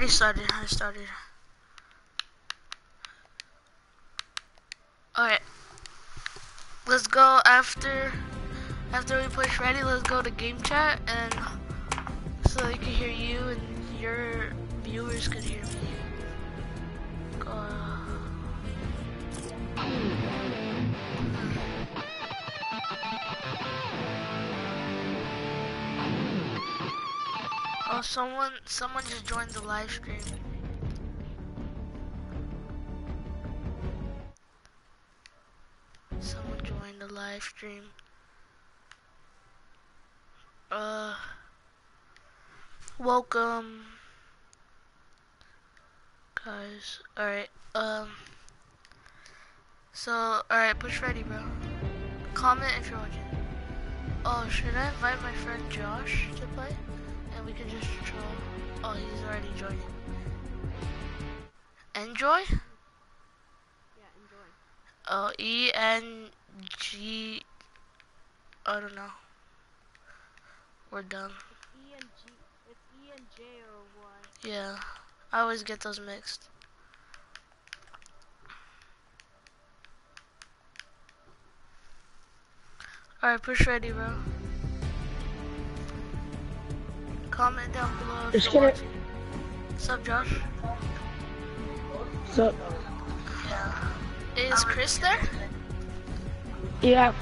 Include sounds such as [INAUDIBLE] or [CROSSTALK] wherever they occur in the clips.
already started. I started. Alright. Let's go after after we push ready, let's go to game chat and so they can hear you and your viewers can hear me. Uh, oh, someone, someone just joined the live stream. Someone joined the live stream. Uh, welcome, guys. All right. Um. So, all right, push ready, bro. Comment if you're watching. Oh, should I invite my friend Josh to play? And we can just troll. Oh, he's already joining. Enjoy? Yeah, enjoy. Oh, E N G. I don't know. We're done. It's E and G. It's E and J or Y. Yeah, I always get those mixed. Alright, push ready, bro. Comment down below if Just you're kidding. What's up, Josh? So, Yeah. Is Chris there? yeah,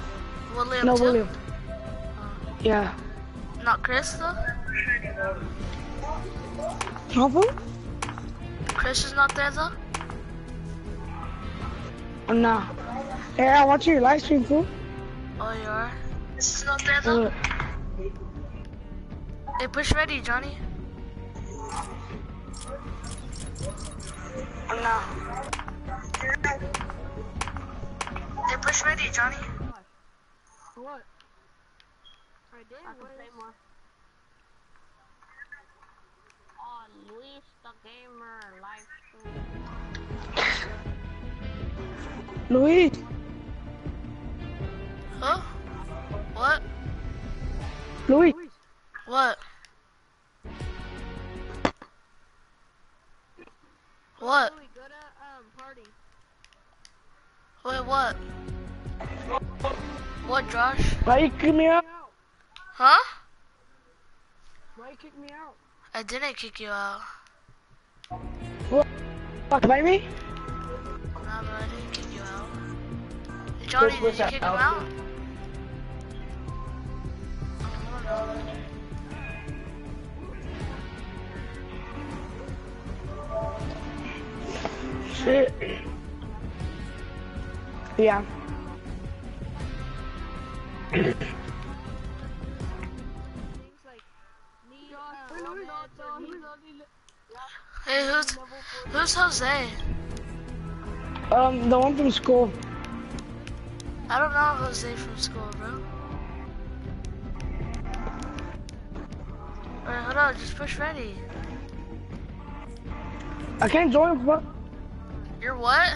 William no, too? William. Yeah. Not Chris though? Helpful? Chris is not there though? Oh, no. Hey, I watch your live stream, fool. Oh, you are? Chris is not there though? Uh, Hey, push ready, Johnny. oh, no. Hey, push ready, Johnny. What? I did. I can What play is- more. Oh, Luis the Gamer live stream. Luis, Huh? What? Luis, Luis, What? What? Louis, go to um party. Wait, what? What, Josh? why you kick me out? out. Huh? Why you kick me out? I didn't kick you out. What? Invite me? Nah, bro, I didn't kick you out. Johnny, did you kick him out? I or need Hey, who's who's Jose? Um, the one from school. I don't know Jose from school, bro. Alright, hold on, just push ready. I can't join, but You're what?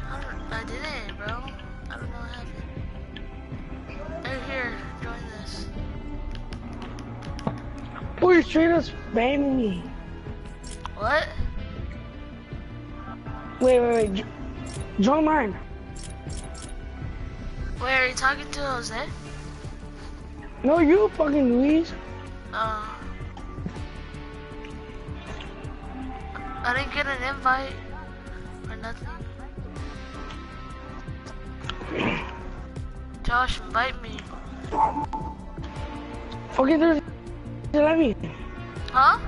I, I didn't, bro. I don't know what happened. Hey, here, join this. you straight up spamming me? What? Wait, wait, wait. Join mine. Wait, are you talking to Jose? No, you fucking Luis. Uh, I didn't get an invite or nothing. Josh, invite me. Okay, there's. Let me. Huh?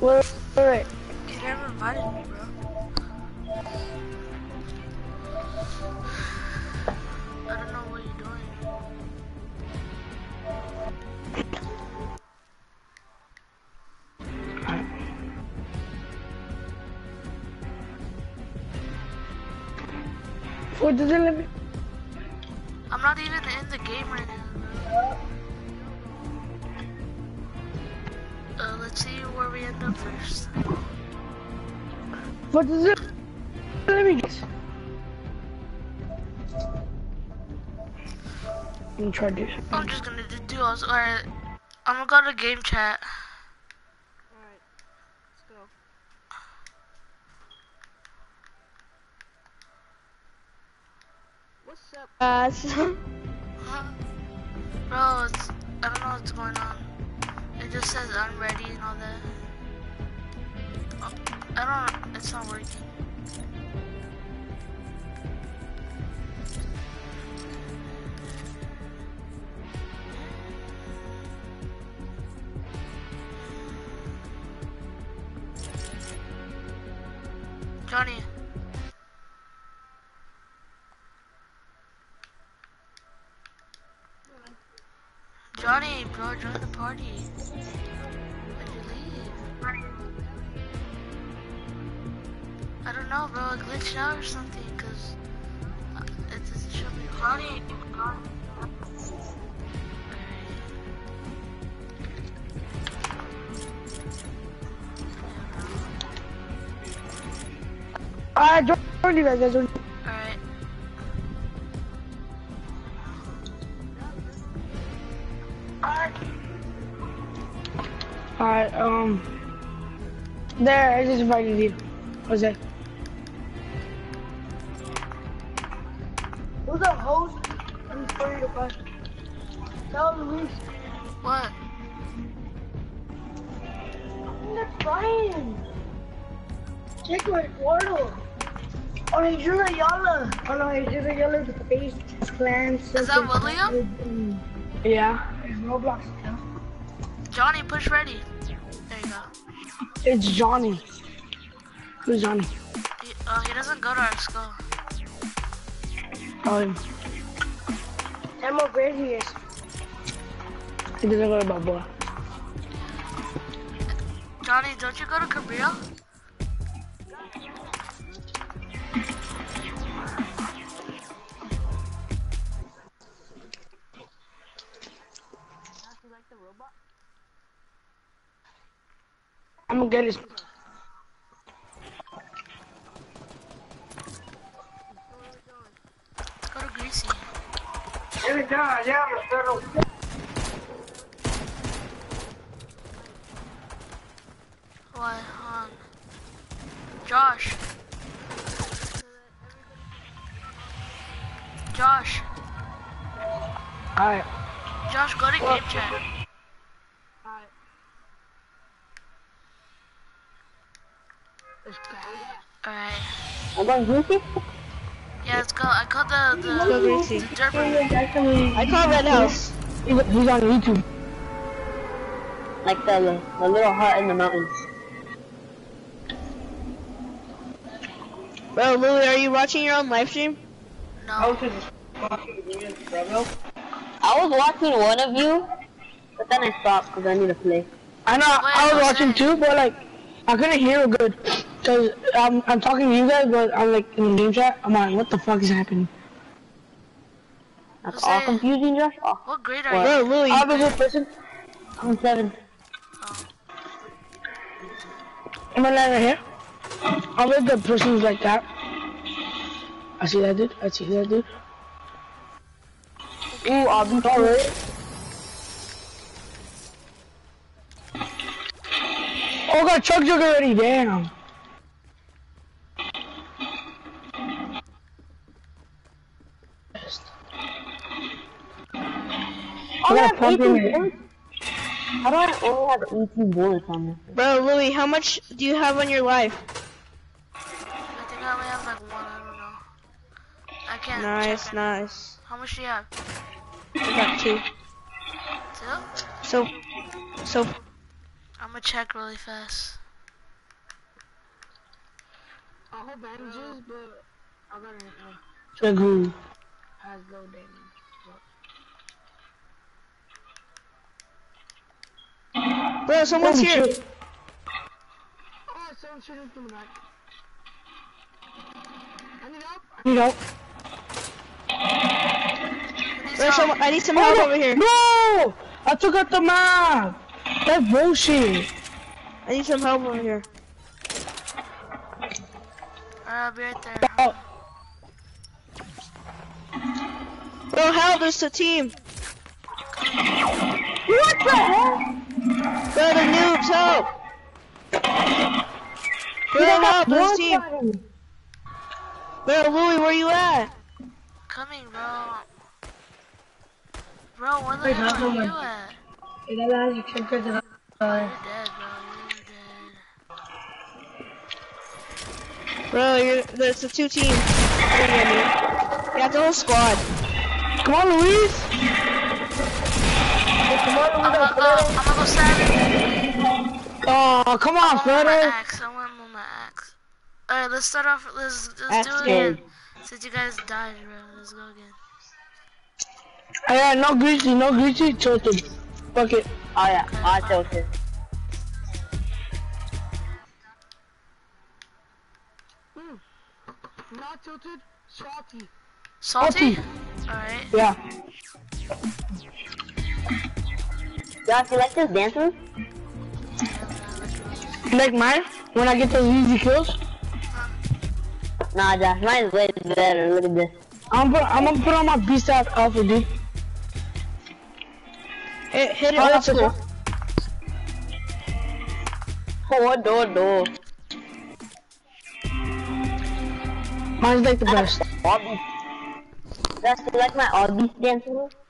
Wait, wait, wait. You never invited me, bro. I don't know What does it let me? I'm not even in the game right now. Uh, let's see where we end up first. What does it let me get? Let me try this. I'm just gonna do duos. Alright, I'm gonna go to game chat. Alright. Let's go. What's up, guys? [LAUGHS] Bro, it's, I don't know what's going on. It just says unready and all that. Oh, I don't, it's not working. Johnny. Johnny, bro, join the party. Why'd you leave? I don't know, bro. It glitched out or something, cause uh, it doesn't show me. Johnny, Alright, join join you guys, guys. join- Alright. Alright, um. There, I just invited you. Jose. Who's the host? I'm sorry to question. Tell Luis. What? That's Brian. Check my portal. Oh, he's just a Yala. Oh no, he's just a Yala with the face, clan. Is that William? Yeah. It's Roblox. Johnny, push ready. There you go. It's Johnny. Who's Johnny? He, uh, he doesn't go to our school. Oh, him. Tell him how great he is. He doesn't go to Balboa. Johnny, don't you go to Cabrillo? I'm gonna get his. Go to Greasy. Why, hon? Josh. Josh. Alright. Josh, go to game chat. Alright. Let's go. Alright. I'm going goofy? Yeah, let's go. I called the, the, go the Derper. I call Red House. He's he's on YouTube. Like the, the little hut in the mountains. Bro, Louie, are you watching your own live stream? No. I was watching one of you, but then I stopped because I need to play. I know. I was watching what's too, but like, I couldn't hear good. Cause I'm I'm talking to you guys, but I'm like in the game chat. I'm like, what the fuck is happening? That's all confusing, Josh. Oh, What grade are What? you? Bro, Louie, I'm a good person. I'm seven. Am I lying right here? I'm a good person who's like that. I see that dude. I see that dude. Ooh, I'll be Alright. Oh, got chug jug already. Damn. I I got a have pump 18 in How do I only have 18 bullets on me? bro, Louie, how much do you have on your life? I think I only have like one. I don't know. I can't. Nice, check it. nice. How much do you have? I got two. Two? So, so, I'm gonna check really fast. I hope bandages, but I got it. Uh, Chug who? has low damage. Ah, bro, someone's Holy here. shit. Oh, someone shooting from the back. I need help. You know. Who needs Bro, help? someone, I need some help over here. No! I took out the map! That's bullshit. I need some help over here. Alright, I'll be right there. Oh, Bro, help, there's a team. what the hell? Max, help! Bro, help, this team. Bro, Louis, where you at? Coming, bro. Bro, where the Wait, hell are you at? Ila lang, you can get it. You're Uh, dead, bro. You're dead. Bro, you're, there's the two teams. Yeah, the whole squad. come on, Luis. Oh, come on, I'm gonna go. I'm gonna go seven. Oh, come on, I want my axe. I want my axe. Alright, let's start off. Let's, let's do it again. Since you guys died, bro. Let's go again. Oh, Yeah, no greasy, no greasy, tilted. Fuck it. Oh yeah, I tilted. Hmm. Not tilted, salty. Salty? Salty. Alright. Yeah. Josh, you like this move? Like mine, when I get those easy kills, Nah, Josh, mine's way better. Look at this. I'm gonna put, I'm gonna put on my beast ass alpha, dude. Hit, hit it Oh, old that's Oh, door, door. Mine's like the best. You like my obby dance move? Yeah.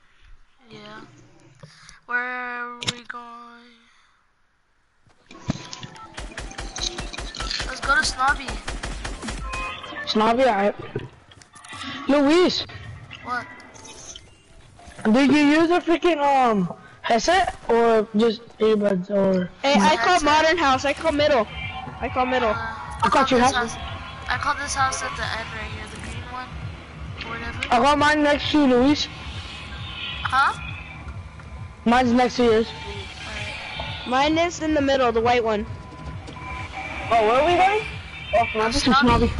Where are we going? Let's go to Snobby. Snobby, alright. Luis, What? did you use a freaking um headset or just earbuds or? Hey, I call That's it. modern house. I call middle. I call middle. Uh, I call your this house. I called this house at the end right here, the green one. Or whatever. I call mine next to you, Luis. Huh? Mine's next to yours. Mine is in the middle, the white one. Oh, where are we going? Oh, Snobby. Next to Snobby.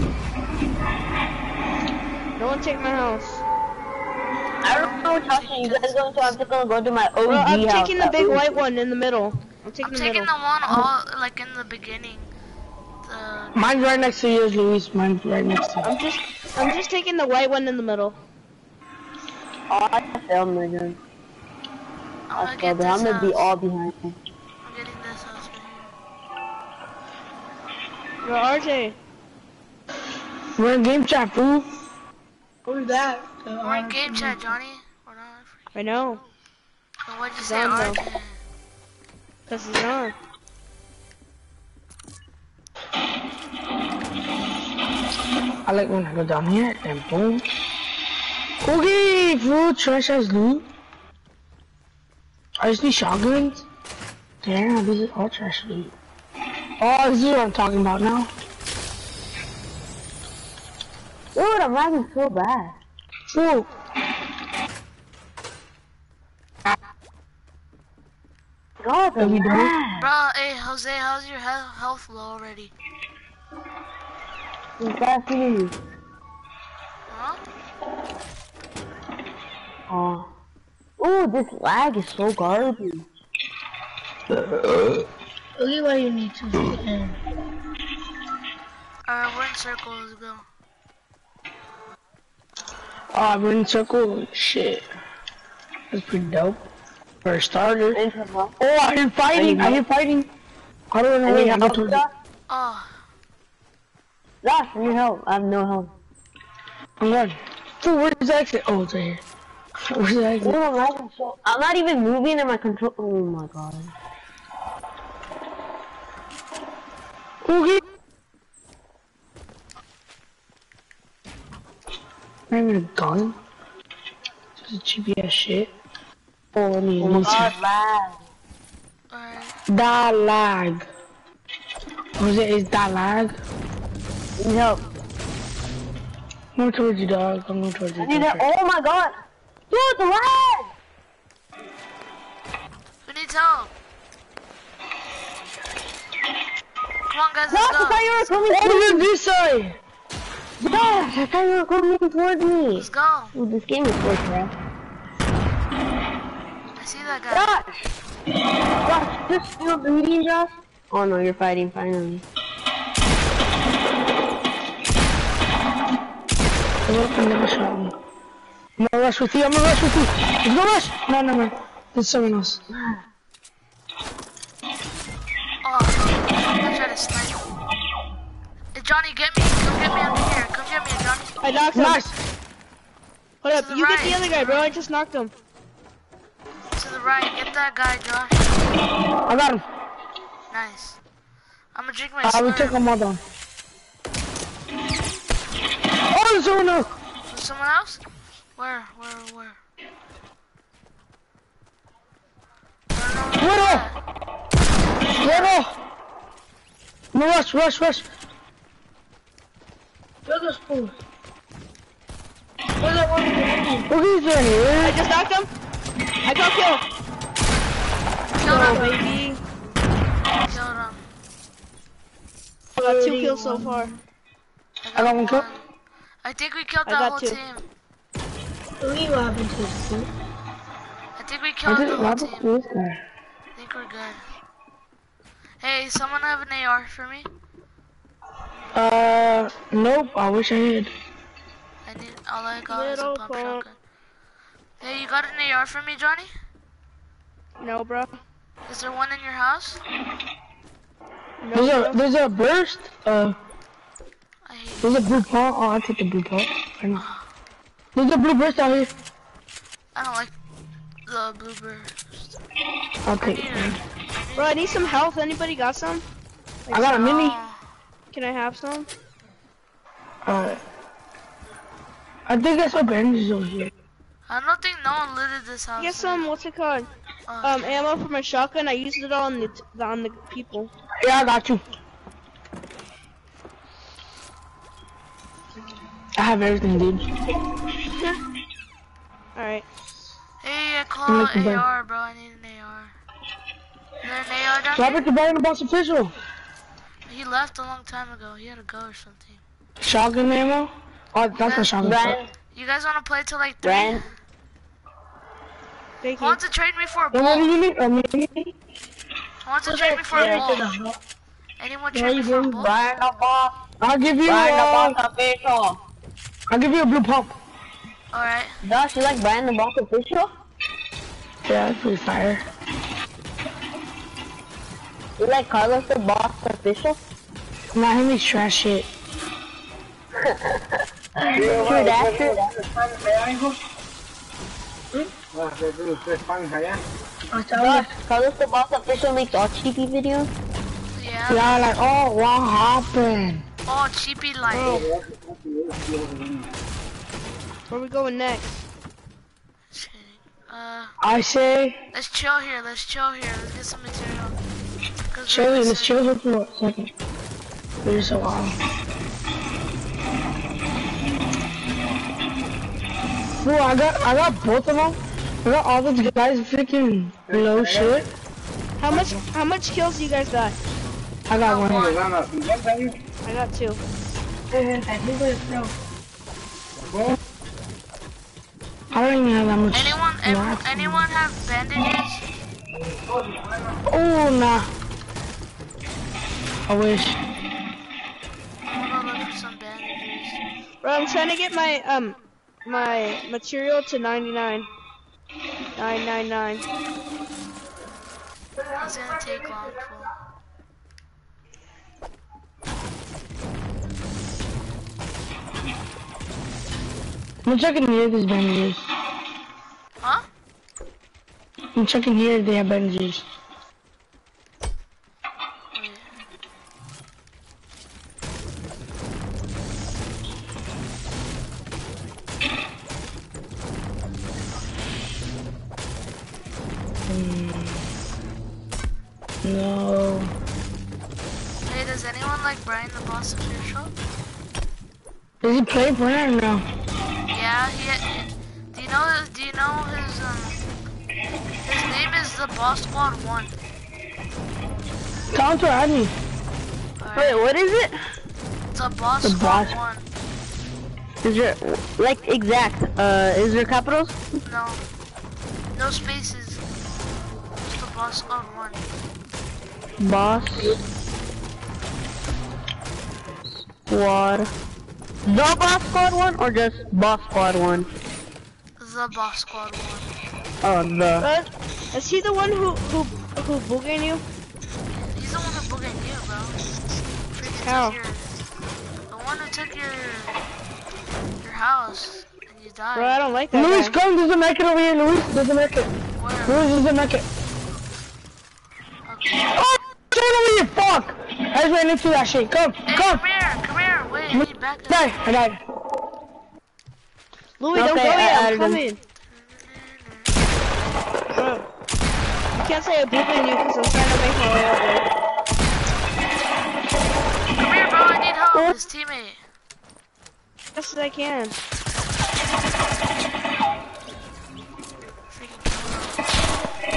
No one take my house. I don't know what house you guys going to. I'm just gonna go to my OG Bro, I'm house. taking the big white one in the middle. I'm taking I'm the taking the one all like in the beginning. The Mine's right next to yours, Luis. Mine's right next to you. I'm just, I'm just taking the white one in the middle. Oh, I filmed again. I'm I'll gonna still get be. this I'm gonna be all behind you. I'm getting this house right Bro, RJ. We're in game chat, fool. Who's that? The, here. We're in game chat, Johnny. We're not. I know, Then what'd you It's say, on. RJ? cause he's on. I like when I go down here and boom. Okay, fool. Trash ass loot. I just need shotguns. Damn, this is all trash. Oh, this is what I'm talking about now. Dude, I'm lagging so bad. Fool. God, Are I'm done? Bro, hey Jose, how's your he- health low already? You gotta. Huh? Oh. Ooh, this lag is so garbage. Uh-huh. Look at what you need to do. Alright, uh, we're in circle. Let's go. Oh, we're in circle. Shit. That's pretty dope. For a starter. Oh, I hear fighting. I hear fighting. I don't know I need where I help, towards Josh. Oh, Josh, I need help. I have no help. I'm going. Fool, where's the exit? Oh, it's right here. Where's the Dude, exit? I'm lagging. I'm not even moving in my control. Oh my god. Okay. Not even a gun. Just a cheap ass shit. Oh, let oh me Oh my let me god, lag. alright. Da lag. Was it is that lag? Need help. I'm going towards you, dog. I'm going towards you. I need help. Oh my god. Dude, the lag. Who needs help? Come on, guys, Josh, I let's thought you were coming towards me. this side. Josh, I thought you were coming towards me. Let's go. Dude, this game is so crap. I see that guy. Josh! Josh, just still bleeding, Josh? Oh no, you're fighting finally. I would have never shot me. I'm gonna rush with you. I'm gonna rush with you. Let's go rush. No, no, no. There's someone else. to snipe. Johnny, get me. Come get me under here. Come get me, Johnny. I knocked him. Nice. Hold up, To the you get the other guy, bro. I just knocked him. To the right. Get that guy, Josh. I got him. Nice. I'm gonna drink my ah, I will slurp. take them all down. Oh, there's someone else. With someone else? Where? Where? Where? I don't where Widow! they're at. Widow! No, rush, rush, rush. Where's the spoon? Where's that one? Look at this I here. just knocked him. I got killed. Killed Oh, him. baby. Killed him. I got two kills so far. I got one kill. I think we killed I that whole two. team. Look at what happened to the spoon. I think we killed the didn't whole have team. a clue there. I think we're good. Hey, someone have an AR for me? Uh, nope. I wish I had. I need all I got is a Little pump punk. shotgun. Hey, you got an AR for me, Johnny? No, bro. Is there one in your house? No, There's a there's a burst. Uh, I hate there's a blue pump. Oh, I take the blue pump. I know. There's a blue burst out here. I don't like the bluebird. I'll take it. it. Bro, I need some health. Anybody got some? I got a mini. Oh, Can I have some? Uh, I think I saw bandages over here. I don't think no one looted this house. Get some. What's it called? Oh, Um, ammo for my shotgun. I used it all on the on the people. Yeah, I got you. I have everything, dude. All right. Hey, I call looking back. AR, bro. I need an AR. Is there an AR down Drop here? it to Brian the Boss Official. He left a long time ago. He had to go or something. Shotgun ammo? Oh, that's not shotgun. Brian, You guys want to play till like 3? Brian, Thank Who you. wants to trade me for a Then ball? you need? A mini? Who wants to trade me for a ball? Anyone trade me for a ball? Brian the boss, I'll give you. Brian the Uh, boss official. I'll give you a blue pump. Alright. Josh, you like Brian the boss official? Yeah, that's pretty fire. You like Carlos the boss official? Nah, he makes trash shit. [LAUGHS] True that, true. Hmm? Josh, Carlos the boss official makes all cheapy videos. Yeah. Yeah, like, oh, what happened? Oh, cheapy life. Where we going next? Uh, I say, let's chill here. Let's chill here. Let's get some material. 'Cause chill, we're let's missing- chill here for a second. We're so long. Bro, I got, I got both of them. I got all those guys freaking low shit. How much? How much kills you guys got? I got one. I got two. I don't even have that much. Anyone, Yeah, anyone have bandages? Oh, nah. I wish. I'm gonna look for some bandages. Bro, I'm trying to get my um my material to 99. 999. It's gonna take long. Fool. I'm checking here, there's bandages. Huh? I'm checking here, they have bandages. Hmm. No. Hey, does anyone like Brian the Boss Official? Does he play Fortnite or no? Name is the Boss Squad One. Counter him to add. Wait, what is it? It's a Boss The Squad Boss- One. Is there, like, exact, uh, is there capitals? No. No spaces. Just the Boss Squad One. Boss. Squad. The Boss Squad one, or just Boss Squad one? The Boss Squad One. Oh, the. Bro, is he the one who who who booging you? He's the one who getting you, bro. Freaking How? your, the one who took your your house and you died. Bro, I don't like that Luis, guy. come, there's a mech over here, Luis, there's a mech. Where? Luis, there's a mech. Okay. Oh, turn over here, fuck! I just ran into that shit, come, Hey, come! come here, come here. Wait, I need back Die, up. I died. Louis, don't go yet. I'm added him. coming. Bro, can't say I'm booping you because I'm trying to make my way over. Come here, bro. I need help. His teammate. Yes, I can. Freaking kill him.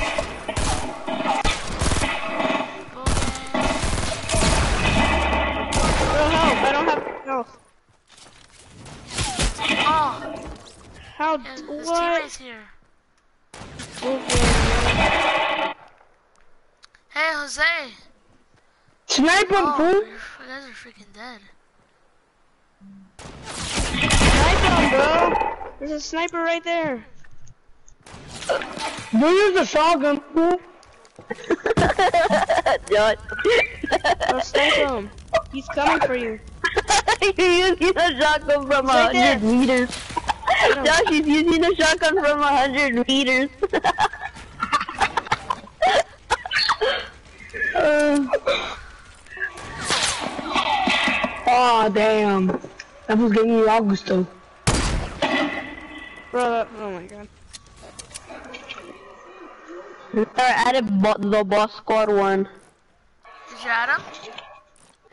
Bro, help! I don't have health. Oh, How? his, his what? teammate's here. Booping. Hey, Jose. Snipe him, Oh, fool! you guys are freaking dead. Snipe him, bro. There's a sniper right there. Don't use the shotgun, fool! [LAUGHS] Josh. Bro, snipe him. He's coming for you. You're using a shotgun from uh, a Right there. hundred meters. Josh is using a shotgun from a hundred meters. [LAUGHS] Uh, oh damn. That was getting you Augusto. Bro, that, oh my god. Or added bo the boss squad one. Did you add him?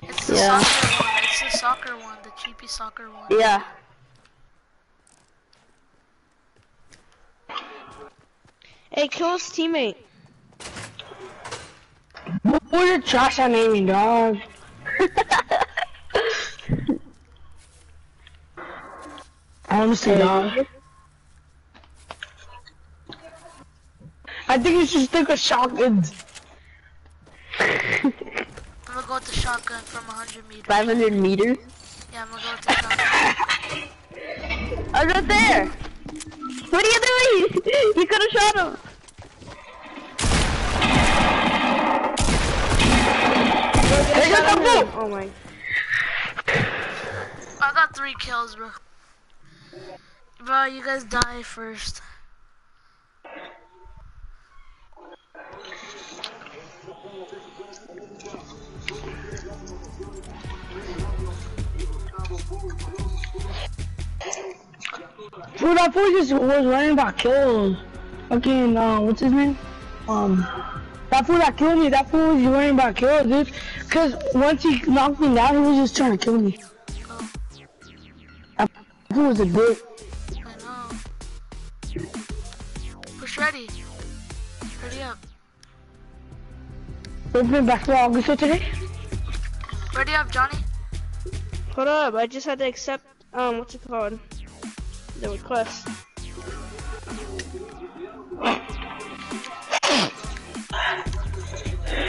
It's the Yeah. soccer one. It's the soccer one. The cheapy soccer one. Yeah. Hey, kill his teammate. What your trash on naming, dog? [LAUGHS] Honestly, dog. I think you should stick with shotguns. I'm gonna go with the shotgun from 100 meters. 500 meters. Yeah, I'm gonna go with the shotgun. [LAUGHS] I'm right there. What are you doing? You could have shot him. Hey, get the boot! Oh my. I got three kills, bro. Bro, you guys die first. Bro, that boy just was running about kills. Fucking, uh, what's his name? Um, that fool that killed me, that fool was worrying about kills, dude. Cause once he knocked me down, he was just trying to kill me. That fool was a dick. I know. Push ready. Ready up. Open back to Augusto today? Ready up, Johnny. Hold up, I just had to accept, um, what's it called? The request.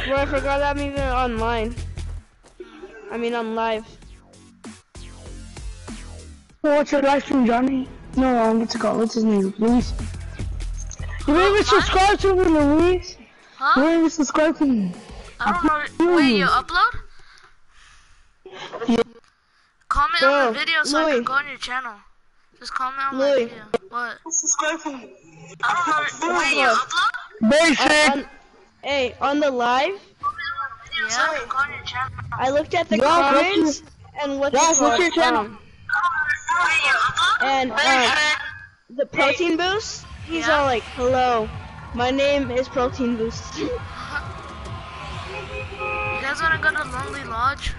Bro, I forgot I'm even online. I mean, on live. What's your live stream, Johnny? No, um, what's it called? What's his name? Luis. You didn't even subscribe to me, Luis. You Huh? didn't even subscribe to me. I don't know. Wait, you upload? Yeah. Comment Bro, on the video so I can go on your channel. Just comment on my Louis. video. What? Subscribe to me. I don't know. Wait, you upload? Basic. On, hey, on the live, Yeah, so I go on your channel. I looked at the Yeah, what's comments and what's Yeah, it what's your channel? Um, Wait, you upload? and um, the protein boost. He's Yeah. all like, "Hello, my name is Protein Boost." [LAUGHS] You guys wanna go to Lonely Lodge?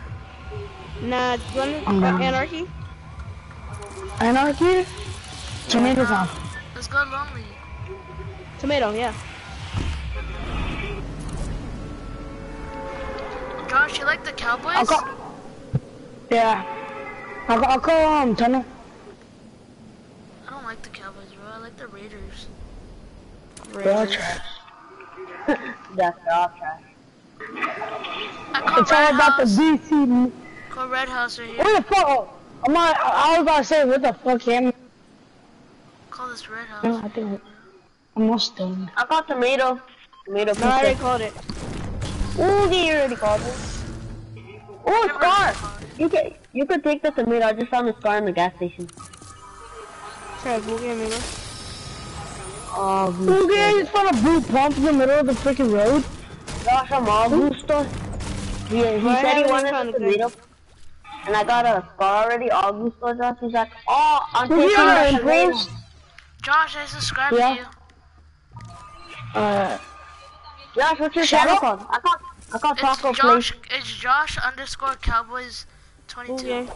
nah, do you want I'm down. anarchy? Anarchy? Tomato sauce. Let's go Lonely. Tomato, yeah. Josh, you like the Cowboys? I'll call. Yeah. I'll, call- I'll call um Tunnel. I don't like the Cowboys, bro. I like the Raiders. They're all trash. [LAUGHS] That's all trash. I call It's Red all about the House. DC. Call Red House right here. What the fuck? Oh, I'm not, I was about to say, what the fuck, him? Call this Red No, House. I think I'm not stoned. I got tomato. Tomato No, I already called it. Ooh, you already called me. Oh, Scar! You can you could take this Amir. I just found the Scar in the gas station. Try boogie, amigo. Oh, Oogie, I just found a blue pump in the middle of the freaking road. Josh, I'm Augusto. Yeah, he Why said he wanted a a tomato. And I got a Scar already, Augusto, Josh. He's like, oh, I'm taking on a our Josh, I subscribed Yeah. to you. Uh, Josh, what's your channel called? I got, I got Taco It's Place. Josh. It's Josh underscore Cowboys 22. Boogie.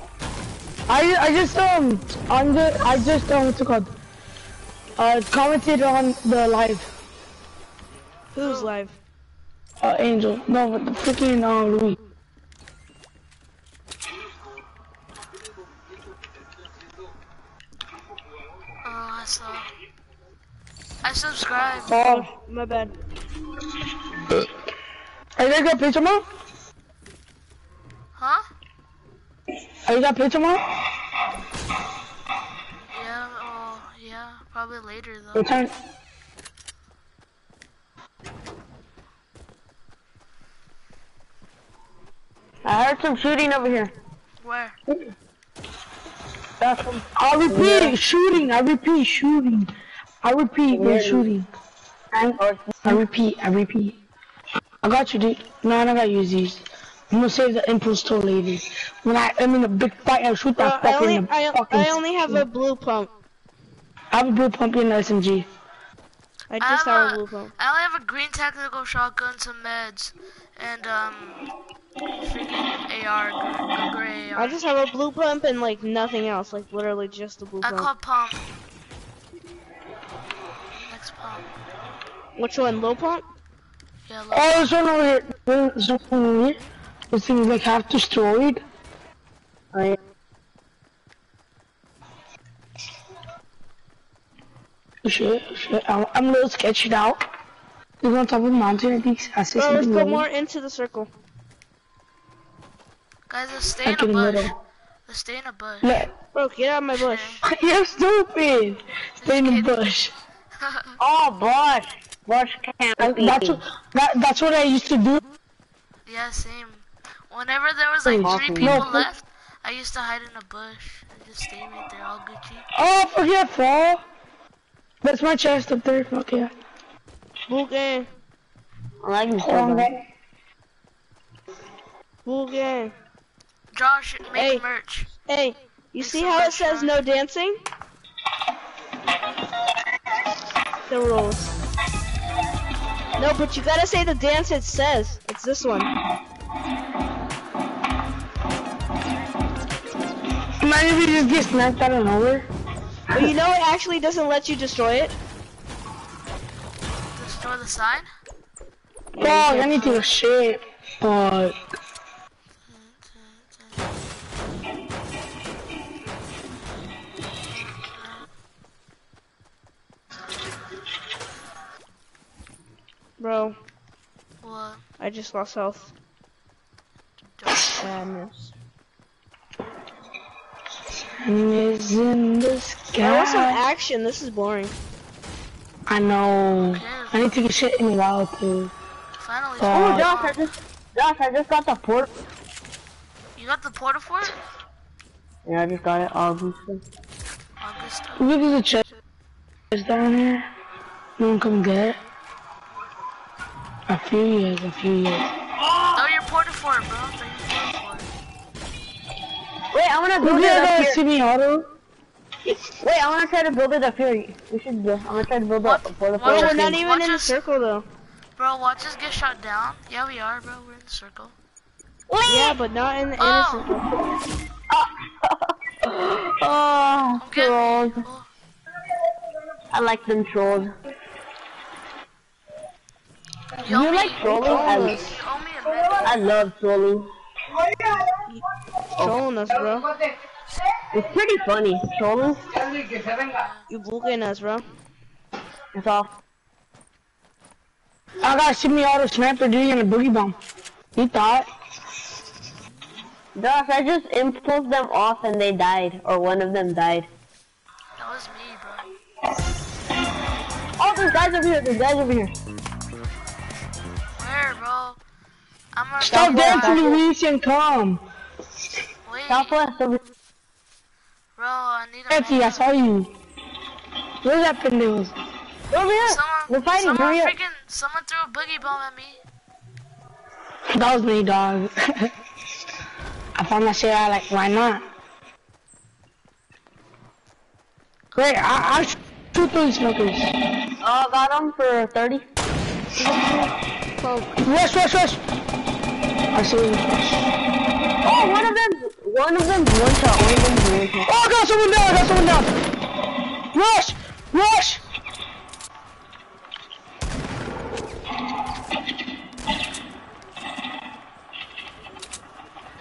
I I just um on the I just um what's it called? Uh, commented on the live. Who's live? Uh, Angel. No, but the freaking uh Louis. Oh, I saw. I subscribed. Oh, my bad. Are you gonna play tomorrow? Huh? Are you gonna play tomorrow? Yeah. Oh, yeah. Probably later though. What time? I heard some shooting over here. Where? That's some I repeat, shooting. I repeat, shooting. I repeat, they're shooting. I, I repeat, I repeat. I got you, dude. No, I don't gotta use these. I'm gonna save the impulse till later. When I am in a big fight, I'll shoot Bro, that I fucker only in the I, fucking. I only have a blue pump. I have a blue pump in an SMG. I just I have have a blue pump. I only have a green tactical shotgun, some meds, and um, freaking AR, a gray AR. I just have a blue pump and like nothing else, like literally just a blue I pump. call pump. Next pump. Which one? Low pump? Yeah, look. Oh, there's one over here. There's one over here. This thing is like half destroyed. Yeah. Shit, shit. I'm, I'm a little sketched out. He's on top of the mountain. I think I see Bro, let's go rolling. more into the circle. Guys, let's stay Like in a bush. middle. Let's stay in a bush. Look, Bro, get out of my bush. [LAUGHS] you're stupid. Stay in the bush. Oh, Bush. Bush can't I- be. That's what, that, that's what I used to do. yeah, same. Whenever there was like three people but- left, I used to hide in a bush and just stay right there, all Gucci. Oh, forget fall. That's my chest up there. Fuck yeah. Okay. Boogie. I like him so Hold on, bad. guys. Boogie. Josh, make Hey. merch. Hey, you Make see how it says Josh. no dancing? The rules. No, but you gotta say the dance it says. It's this one. Imagine if you just get sniped out of nowhere. But you know it actually doesn't let you destroy it. Destroy the sign. Dog, I need to go shit. Fuck. Bro, What? I just lost health. Josh. Sadness. Is in the I want some sky. action. This is boring. I know. Okay. I need to get shit in a while too. Finally. Oh, Oh. Josh, I just, Josh, I just got the port. You got the porta fort? Yeah, I just got it. Augusto. Augusto. Look at the chest down here. No one come get it. A few years, a few years. Throw your porta fort, bro. Throw your porta fort. Wait, I wanna build Look it at up that here. semi-auto. Wait, I wanna try to build it up here. We should. Uh, I'm gonna try to build What? up a porta What? Bro, potty. we're not even watch in the us- circle though. Bro, watch us get shot down. Yeah, we are, bro. We're in the circle. Yeah, but not in the inner Oh. circle. [LAUGHS] Oh, I'm trolls. oh, I like them trolls. You owe You like trolling? I, you owe me a minute. I love trolling. Trolling us, bro. It's pretty funny. Trolling. You bullying us, bro. It's off. I got a semi-auto sniper dude and a boogie bomb. He thought. Josh, I just impulsed them off and they died, or one of them died. That was me, bro. Oh, there's guys over here. There's guys over here. I'm gonna Stop be- dancing, Luis, and come. Wait, Southwest over bro, I need a Nancy, I saw you. Where's that pendejo? Over here. Someone, We're fighting. someone Hurry up. someone threw a boogie bomb at me. That was me, dog. [LAUGHS] I found that shit out, like, why not? Wait, I, I'll shoot those smokers. Oh, got him for 30. Rush, rush, rush! I see him. Oh, one of them. One of them's one shot. One of them's one shot. Oh, I got someone down, I got someone down! Rush! Rush!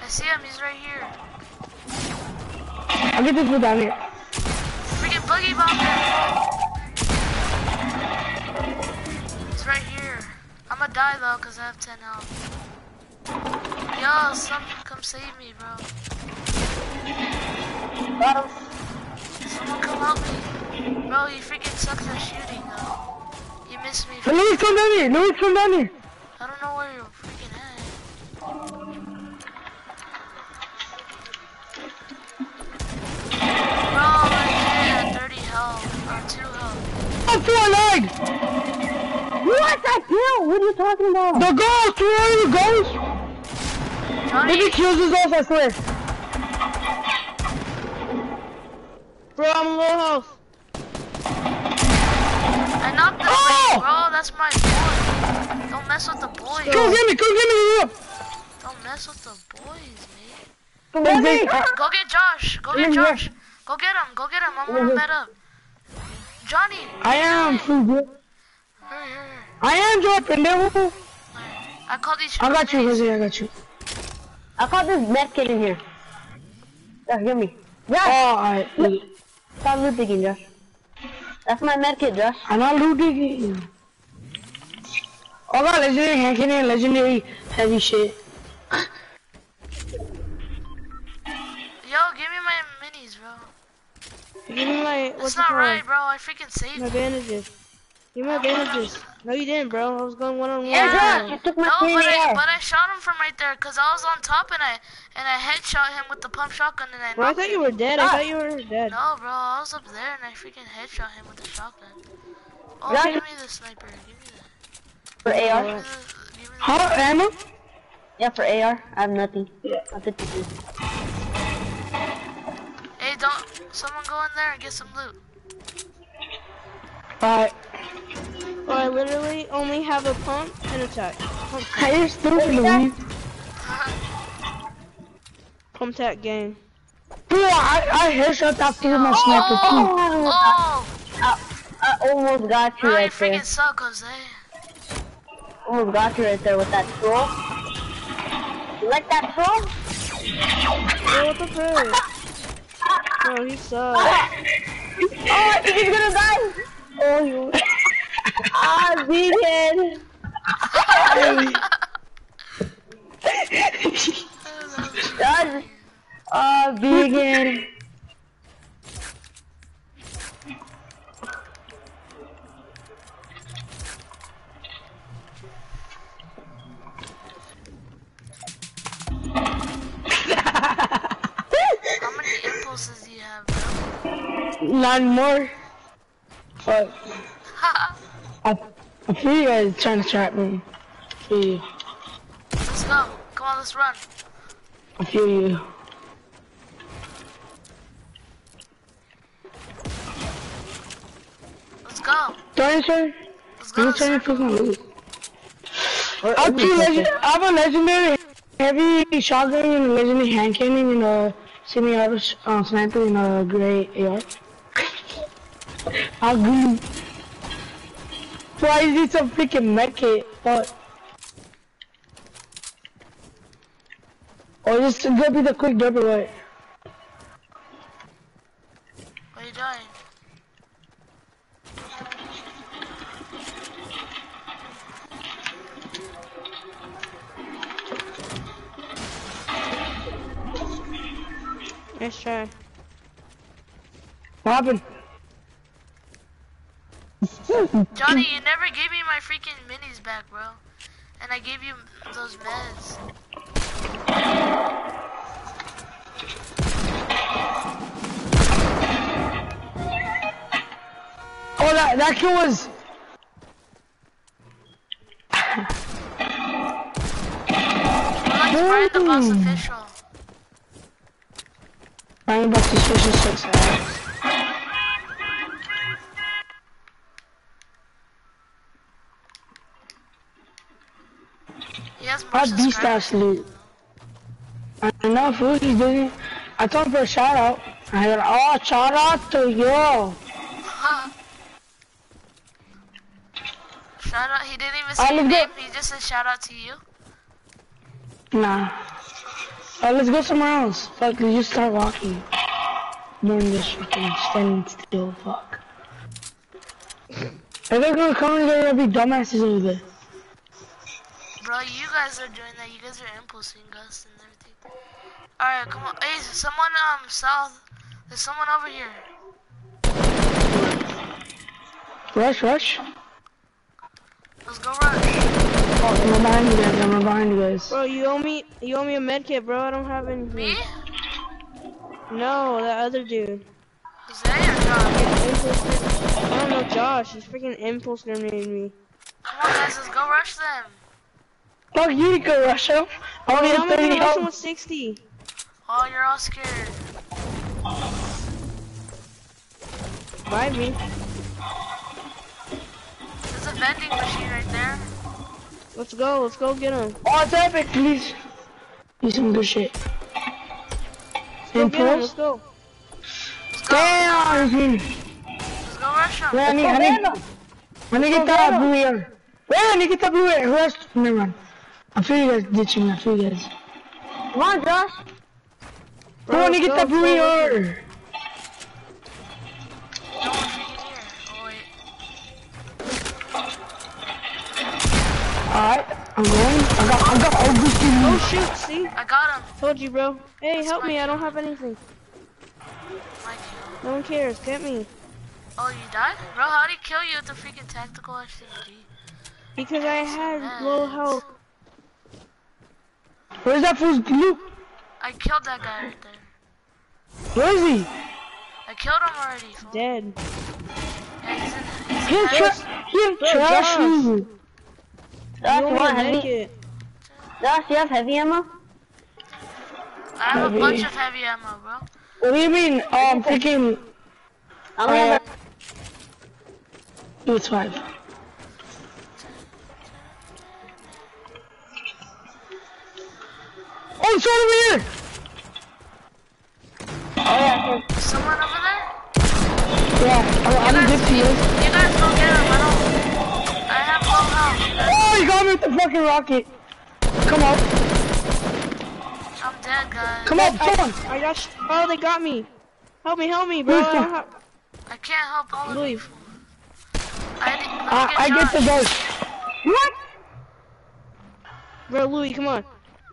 I see him, he's right here. I'll get this fool down here. Freaking boogie bomb him. He's right here. I'ma die though, cause I have 10 health. Yo, some come save me, bro. Someone come help me. Bro, you freaking suck at shooting though. You missed me. Louis, come down here! Louis, come down here! I don't know where you're freaking at. Bro, I'm at 30 health, or 2 health. I'm four leg! What? That kill? What are you talking about? The ghost! Where are you, ghost? Johnny, If he kills his ass, I swear. Bro, I'm low health. I knocked this Oh! lady, bro. That's my boy. Don't mess with the boys. Come get me, come get me, up! Don't mess with the boys, mate. Come on, Hey, me. Go get Josh. Go get Yeah, yeah. Josh. Go get him. Go get him. I'm gonna met up. Johnny. I am, fool, bro. Hurry, hurry. I am dropping, devil. I called these. I got you. Jose, I got you. I caught this med kit in here. Ah, Josh, give me. Josh, Oh, alright. stop loot digging, Josh. That's my med kit, Josh. I'm not looting it. Oh, I got legendary cannon and legendary heavy shit. Yo, give me my minis, bro. Give me my, what's That's not right, bro. I freaking saved My you. bandages. Give me my bandages. No, you didn't, bro. I was going one on one. Yeah. You took my No, but I, but I shot him from right there, cause I was on top and I and I headshot him with the pump shotgun and I Bro, I knocked thought you were dead. I thought you were dead. No, bro, I was up there and I freaking headshot him with the shotgun. Oh, Yeah. give me the sniper. Give me that. For AR? Give me the, give me How ammo? Yeah, for AR. I have nothing. Yeah. Nothing to do. Hey, don't someone go in there and get some loot. Alright. Bro, I literally only have a pump and attack. Pump, Hey, you're stupid, Louise. pump tech game. Bro, I, I headshot that fool with my oh, sniper too. Oh, oh. I almost got you bro, you right there. freaking suck, Jose. Eh? Almost got you right there with that troll. You like that troll? Bro, what the frick? Bro, he sucks. [LAUGHS] Oh, I think he's gonna die. Oh, you. Ah, vegan. God. Ah, vegan. How many impulses do you have, more. But I, I feel you guys trying to trap me. I feel you. let's go. Come on, let's run. I feel you. Let's go. Don't sir. Let's go. I'm to trying to circle. fucking lose. I have two legend. I have a legendary heavy shotgun and a legendary hand cannon and a semi-auto uh, sniper and a gray AR. [LAUGHS] How good. Why is it some freaking medkit? What? Or just go be the quick double what? Johnny, you never gave me my freaking minis back, bro. and I gave you those meds. Oh, that that kill was. Brian the Boss official. Ryan Bucks fish is six More How beast ass loot. I know he's doing. I told for a shout out. I said, oh, shout out to you. Shout out, he didn't even say your name, he just said shout out to you. Nah. Uh, let's go somewhere else. Fuck, let's just start walking. Doing this fucking standing still, fuck. If they're gonna come in there, there'll be dumbasses over there. Bro, you guys are doing that, you guys are impulsing us and everything. Alright, come on. Hey, someone um south. There's someone over here. Rush, rush. Let's go rush. Oh, I'm behind you guys, I'm behind you guys. Bro, you owe me, you owe me a med kit, bro. I don't have anything. Me? No, that other dude. Is that your job? Impulse. I don't know, Josh. He's freaking impulse grenaded me. Come on guys, let's go rush them. Fuck you, oh, you go rush him. I only How have am I 30 gonna rush him health. with 60? Oh, you're all scared. Buy me. There's a vending machine right there. Let's go. Let's go get him. Oh, it's epic, please. Do some good shit. Go get him. Impulse? Let's go. Let's go. Damn! Let's go rush them. Wait, I need, I need, I need to get that blue air. Wait, I need to get that blue air. Who else? Never mind. I feel you guys ditching. I feel you guys. Come on, Josh. Bro, I need to get that blue go, air. No one freaking here. Oh wait. Alright, I'm going. I got, I got Augustine. Oh shoot! See? I got him. Told you, bro. Hey, That's help my me. I don't have anything. No one cares. Get me. Oh, you died? Bro, how'd he kill you with the freaking tactical SMG? Because I had low health. Where's that fool's loot? I killed that guy right there. Where is he? I killed him already. fool. Dead. Yeah, he's in, he's He the tra- he Bro, trash Josh. you. Josh, you you want want a med heavy? kit? Josh, you have heavy ammo? I have a bunch of heavy ammo, bro. What do you mean? Oh, I'm thinking I only have Uh, it's five. Oh, it's right over here! Oh yeah. Someone over there? Yeah, I, I need this to you. You guys go get him. I don't. I have low health. Oh, you got me with the fucking rocket. Come on, I'm dead, guys. come on, come on. I got. Sh- oh, they got me. Help me, help me, bro. I I can't help all of you. Leave. I, need, let I, I get the Josh. ghost. What? Bro, Louis, come on.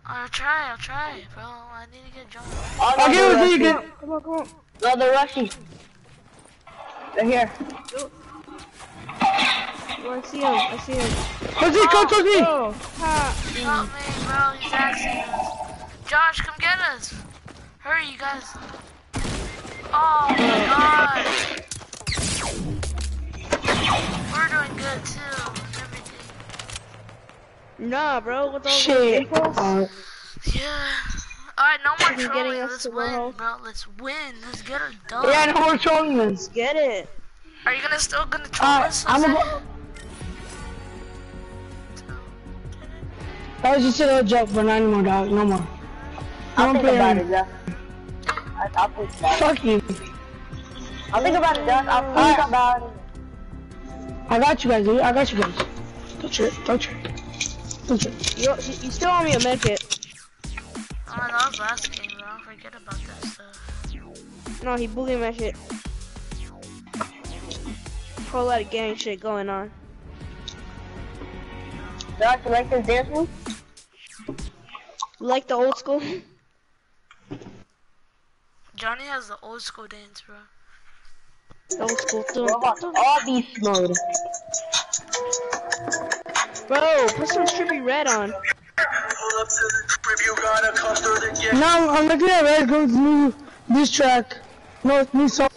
I'll try. I'll try, bro. I need to get Josh. Oh, I'll no, give it to you rushing. again. Come on, come on. No, they're rushing. They're here. Oh, I see him. I see him. Let's see, come ah, towards me. Oh, ha. Help me, bro. He's axing us. Josh, come get us. Hurry, you guys. Oh my god. We're doing good too. Everything. Nah, bro. With all the Shit. impulse. Uh, Yeah. Alright, no more You're getting trolling. us Let's win, house. bro. Let's win. Let's get her done. yeah, no more trolling this. Get it. Are you gonna still gonna troll Uh, us? I'm Jose? a. That was just a little joke, but not anymore, dog. No more. I'll No think about it, Josh. I- I'll think about it. Fuck you. I'll think about it, Josh. I'll think about it. I got you guys, dude. I got you guys. Don't trip. Don't trip. Don't. You, you still owe me a med kit. Oh, that was last game, bro. Forget about that stuff. No, he bullied my shit. Whole lot of gang shit going on. Josh, you like this dance move? Like the old school? Johnny has the old school dance, bro. old school. Dun, What about dun. all beast mode? Bro, put some Trippie Redd on. Now I'm looking at Red Goat's new this track. No, new song.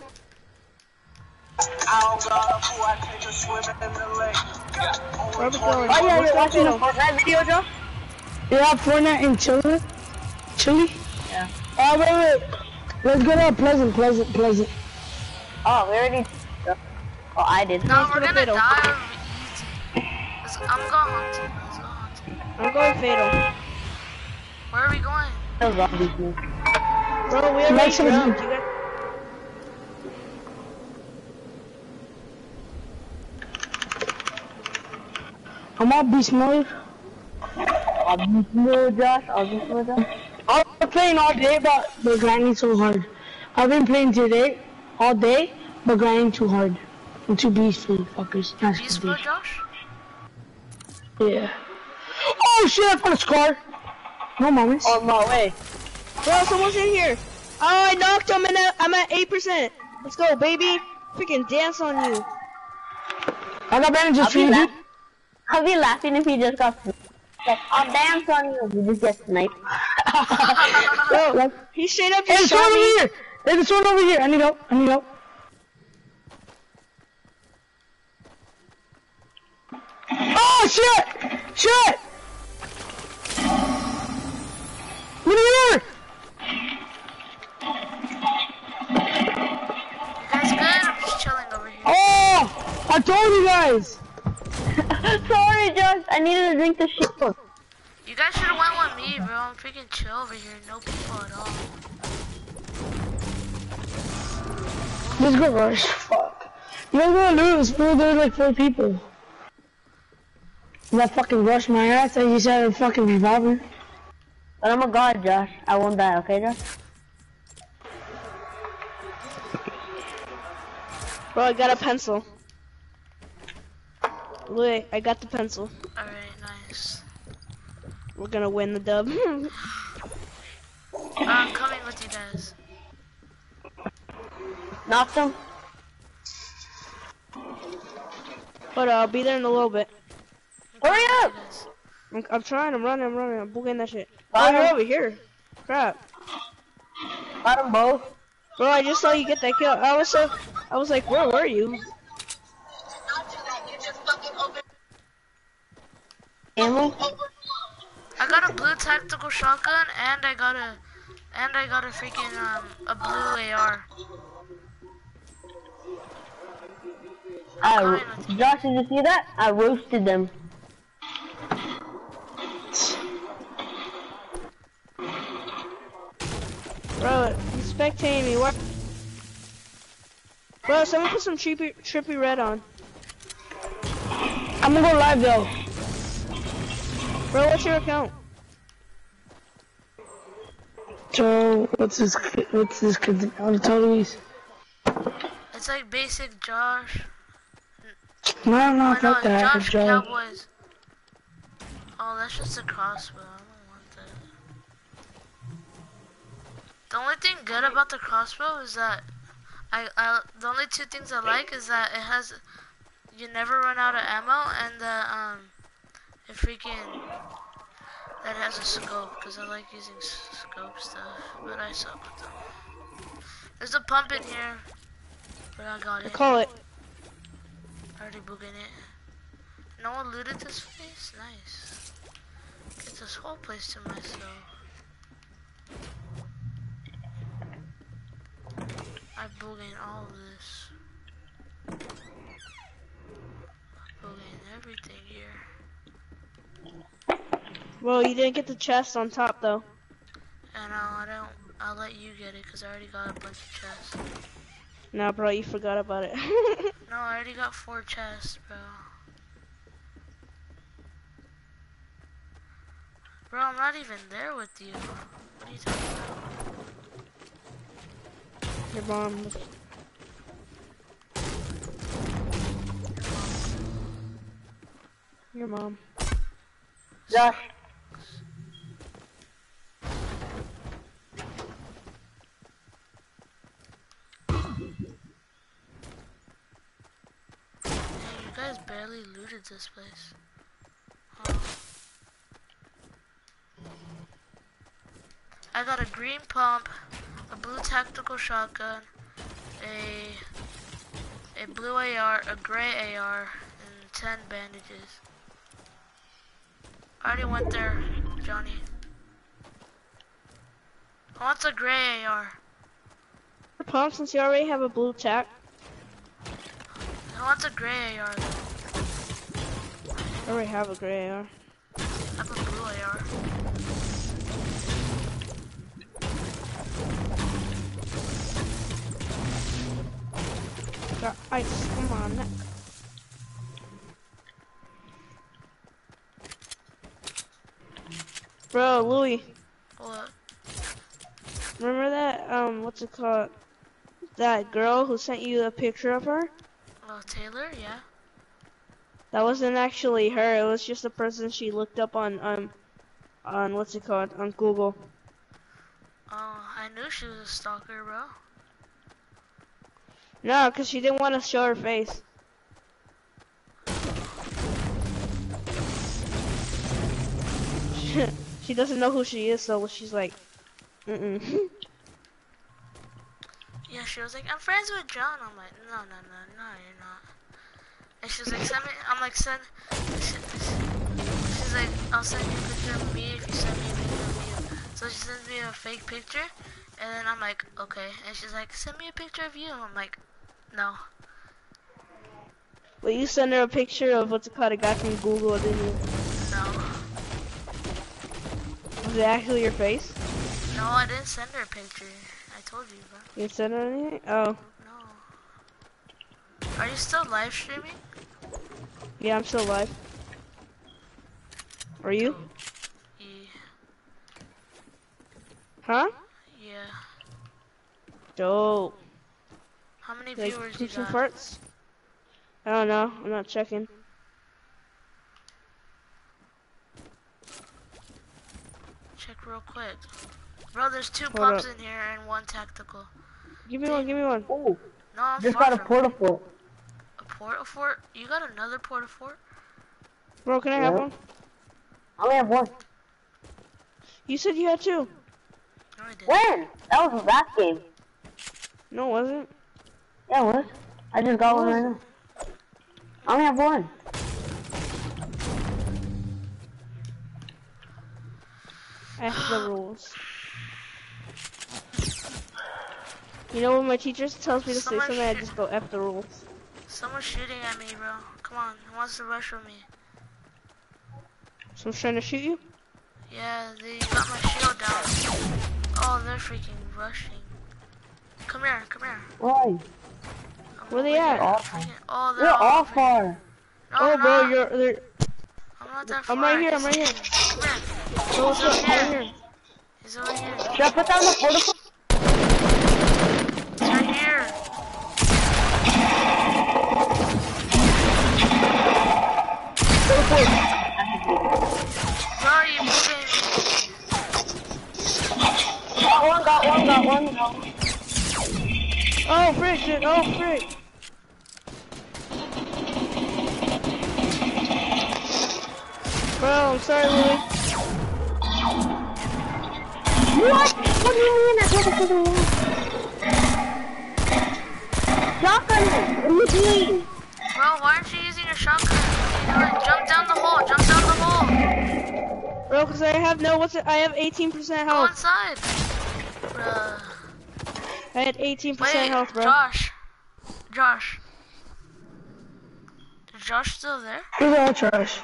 Where we going? Oh yeah, Where's you're watching the Fatal? Fortnite video, Josh? Yeah, Fortnite and Chile. Chile? Yeah. Oh, wait, wait. Let's go to Pleasant, Pleasant, Pleasant. Oh, we already. Oh, I did. No, we're gonna gonna die easy. Let's, I'm going hunting. Let's go hunting. I'm going fatal. Where are we going? That was obviously. Bro, we already Maximum. jumped. You got I'm on beast mode. I'll be slow, Josh. I'll be slow, Josh. I've been playing all day, but we're grinding so hard. I've been playing today, all day, but grinding too hard. I'm too beastful, fuckers. That's Beast mode, Josh? Yeah. Oh shit, I found a scar. No moments. On oh, my way. Bro, someone's in here. Oh, I knocked him and I'm at 8%. Let's go, baby. Freaking dance on you. I got bandages I'll for be, you, dude. I'll be laughing if he just got. Like, I'll dance on you if you just get sniped. [LAUGHS] Bro, he straight up Hey, just there's one shot over here. Hey, there's one over here. I need help. I need help. Oh shit! Shit! What are you You guys good? I'm just chilling over here. Oh! I told you guys! [LAUGHS] Sorry, Josh. I needed to drink the shit. You guys should have went with me, bro. I'm freaking chill over here. No people at all. Let's go rush. Fuck. You're gonna lose, bro. There's like four people. That fucking rush my ass. and you said a fucking revolver. But I'm a god, Josh. I won't die, okay, Josh? Bro, I got a pencil. Look, I got the pencil. Alright, nice. We're gonna win the dub. [LAUGHS] I'm coming with you guys. Knocked him. but uh, I'll be there in a little bit. I'm Hurry up! with you guys. I'm, I'm trying, I'm running, I'm running, I'm booging that shit. Got Oh, you're over here. Crap. Got them both. Bro, I just saw you get that kill. I was so, I was like, where were you? Ammo? I got a blue tactical shotgun and I got a and I got a freaking um a blue AR. I ro- Josh, did you see that? I roasted them. Bro, he's spectating me. What? Bro, someone put some trippy, Trippie Redd on. I'm gonna go live though. Bro, what's your account? So what's this? What's this? kid- I'm totally. It's like basic Josh. No, no, no, fuck that. Josh It's Cowboys. Oh, that's just a crossbow. I don't want that. The only thing good about the crossbow is that I, I the only two things I like is that it has you never run out of ammo and the um it freaking that has a scope because I like using scope stuff, but I suck with them. There's a pump in here, but I got I it. call it. Already booging it. No one looted this place? Nice. This whole place to myself. I booging all of this. Booging everything here. Well, you didn't get the chest on top though. And uh, I don't. I'll let you get it because I already got a bunch of chests. Nah, bro, you forgot about it. [LAUGHS] No, I already got four chests, bro. Bro, I'm not even there with you. What are you talking about? Your mom. Your mom. Josh. Hey, you guys barely looted this place. I got a green pump, a blue tactical shotgun, a a blue AR, a gray AR, and 10 bandages. I already went there, Johnny. Who wants a gray AR? The Pump since you already have a blue tack. Who wants a gray AR? I already have a gray AR. I have a blue AR. Got ice on. Bro, Louis, What? remember that, um, what's it called? That girl who sent you a picture of her? Oh, Taylor? Yeah. That wasn't actually her, it was just a person she looked up on, um, on, what's it called, on Google. Oh, I knew she was a stalker, bro. No, because she didn't want to show her face. [LAUGHS] she doesn't know who she is, so she's like, mm-mm. Yeah, she was like, I'm friends with John. I'm like, no, no, no, no, you're not. And she's like, send me. I'm like, send. She's like, I'll send you a picture of me if you send me a picture of you. So she sends me a fake picture, and then I'm like, okay. And she's like, send me a picture of you. I'm like, no. But you send her a picture of what's it called, a guy from Google, didn't you? No. Was it actually your face? No, I didn't send her a picture. I told you, bro. You didn't send her anything? Oh, No. Are you still live streaming? yeah, I'm still live. Are you? Yeah. Huh? Yeah. Dope. How many Like, viewers you poops and got? farts? I don't know, I'm not checking. Check real quick. Bro, there's two Hold pumps up. in here and one tactical. Give me one, give me one. Oh, No, I'm just got a from Port-a-Fort. a Port-a-Fort. You got another Port-a-Fort? Bro, can I have one? I only have one. You said you had two. No, I didn't. When? That was the last game. No, it wasn't. Yeah, what? I just got one right now. I only have one. F the rules. You know when my teacher tells me to say something, I just go F the rules. Someone's shooting at me, bro. Come on, who wants to rush with me? Someone's trying to shoot you? Yeah, they got my shield down. Oh, they're freaking rushing. Come here, come here. Why? I'm Where they at? here. Awful. Oh, they're You're all all far. No, oh, I'm bro, not. you're. They're, I'm not that I'm right here, I'm right here. Come here. bro, what's up? He's Right here. He's over here. Should I put down the porta? He's right here. Bro, are you moving? Got one, got one, got one, got one. Oh, frick, dude. Oh, frick. Bro, I'm sorry, Louis. What? What do you mean I took it to the wall? Shotgun! What do you mean? Bro, why aren't you using your shotgun? What are you doing? Jump down the hole. Jump down the hole. Bro, because I have no, what's it? I have 18% health. Go health. inside. Bruh. I had 18% Wait, health, bro. Josh. Josh. Is Josh still there? Who's all Josh?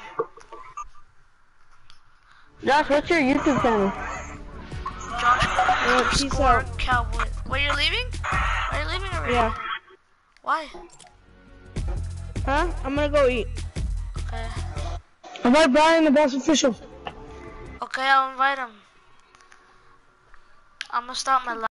Josh, what's your YouTube channel? Josh Uh, peace underscore out. cowboy. Wait, you're leaving? Are you leaving already? Yeah. Why? Huh? I'm gonna go eat. Okay. Invite Brian, the boss official. Okay, I'll invite him. I'm gonna stop my live.